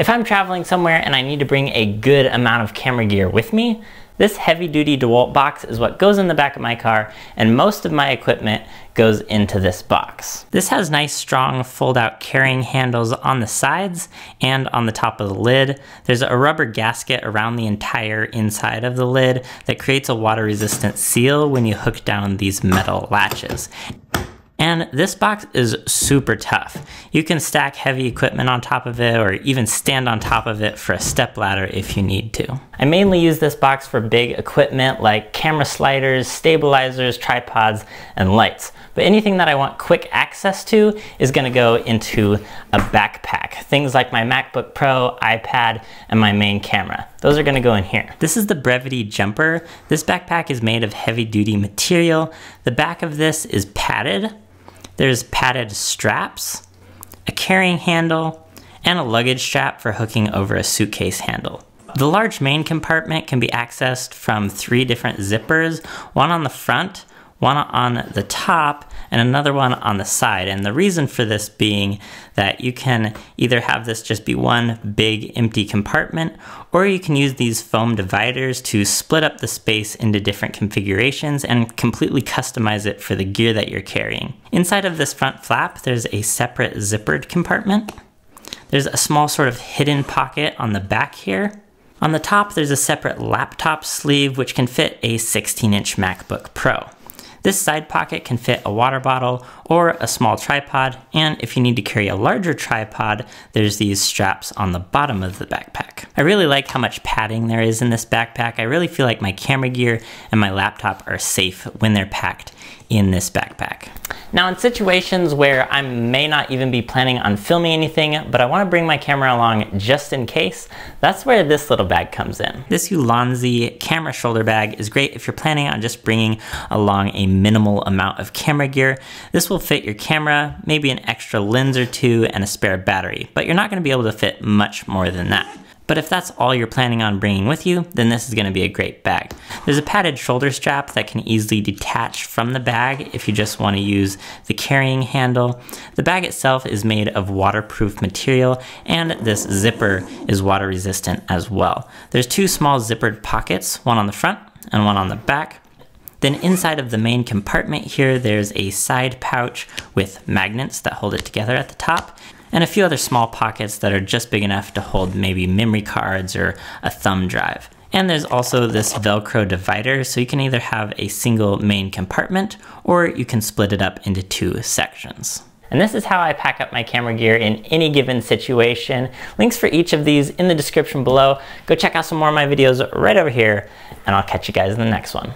If I'm traveling somewhere and I need to bring a good amount of camera gear with me, this heavy duty DeWalt box is what goes in the back of my car and most of my equipment goes into this box. This has nice strong fold out carrying handles on the sides and on the top of the lid. There's a rubber gasket around the entire inside of the lid that creates a water resistant seal when you hook down these metal latches. And this box is super tough. You can stack heavy equipment on top of it or even stand on top of it for a step ladder if you need to. I mainly use this box for big equipment like camera sliders, stabilizers, tripods, and lights. But anything that I want quick access to is gonna go into a backpack. Things like my MacBook Pro, iPad, and my main camera. Those are gonna go in here. This is the Brevite Jumper. This backpack is made of heavy duty material. The back of this is padded there's padded straps, a carrying handle, and a luggage strap for hooking over a suitcase handle. The large main compartment can be accessed from three different zippers, one on the front, one on the top, and another one on the side. And the reason for this being that you can either have this just be one big empty compartment, or you can use these foam dividers to split up the space into different configurations and completely customize it for the gear that you're carrying. Inside of this front flap, there's a separate zippered compartment. There's a small sort of hidden pocket on the back here. On the top, there's a separate laptop sleeve which can fit a 16 inch MacBook Pro. This side pocket can fit a water bottle or a small tripod, and if you need to carry a larger tripod, there's these straps on the bottom of the backpack. I really like how much padding there is in this backpack. I really feel like my camera gear and my laptop are safe when they're packed in this backpack. Now in situations where I may not even be planning on filming anything, but I wanna bring my camera along just in case, that's where this little bag comes in. This Ulanzi camera shoulder bag is great if you're planning on just bringing along a minimal amount of camera gear. This will fit your camera, maybe an extra lens or two, and a spare battery, but you're not gonna be able to fit much more than that. But if that's all you're planning on bringing with you, then this is gonna be a great bag. There's a padded shoulder strap that can easily detach from the bag if you just wanna use the carrying handle. The bag itself is made of waterproof material and this zipper is water resistant as well. There's two small zippered pockets, one on the front and one on the back. Then inside of the main compartment here, there's a side pouch with magnets that hold it together at the top and a few other small pockets that are just big enough to hold maybe memory cards or a thumb drive. And there's also this Velcro divider, so you can either have a single main compartment or you can split it up into two sections. And this is how I pack up my camera gear in any given situation. Links for each of these in the description below. Go check out some more of my videos right over here, and I'll catch you guys in the next one.